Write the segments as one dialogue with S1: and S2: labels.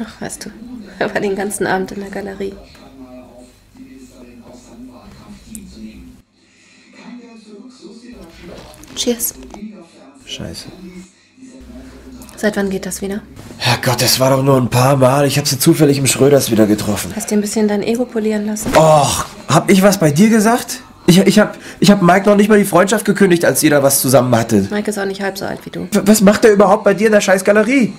S1: Ach, weißt du, er war den ganzen Abend in der Galerie. Cheers.
S2: Scheiße.
S1: Seit wann geht das wieder?
S2: Herrgott, das war doch nur ein paar Mal. Ich hab sie zufällig im Schröders wieder getroffen.
S1: Hast dir ein bisschen dein Ego polieren lassen?
S2: Och, hab ich was bei dir gesagt? Ich, ich, hab, ich hab Mike noch nicht mal die Freundschaft gekündigt, als ihr da was zusammen hattet.
S1: Mike ist auch nicht halb so alt wie du.
S2: W was macht er überhaupt bei dir in der scheiß Galerie?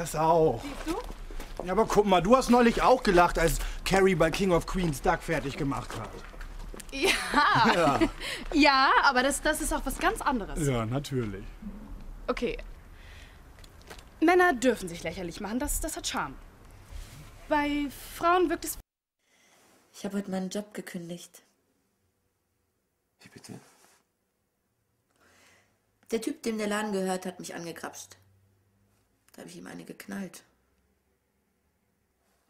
S3: Das auch. Ja, aber guck mal, du hast neulich auch gelacht, als Carrie bei King of Queens Duck fertig gemacht hat.
S4: Ja.
S3: Ja.
S4: Ja, aber das, das ist auch was ganz anderes.
S3: Ja, natürlich.
S4: Okay. Männer dürfen sich lächerlich machen, das, das hat Charme. Bei Frauen wirkt es.
S1: Ich habe heute meinen Job gekündigt.
S2: Wie bitte?
S1: Der Typ, dem der Laden gehört, hat mich angegrapscht. Da habe ich ihm eine geknallt.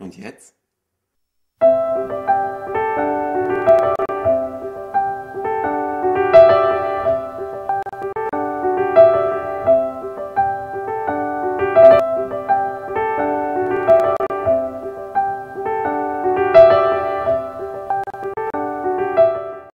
S2: Und jetzt?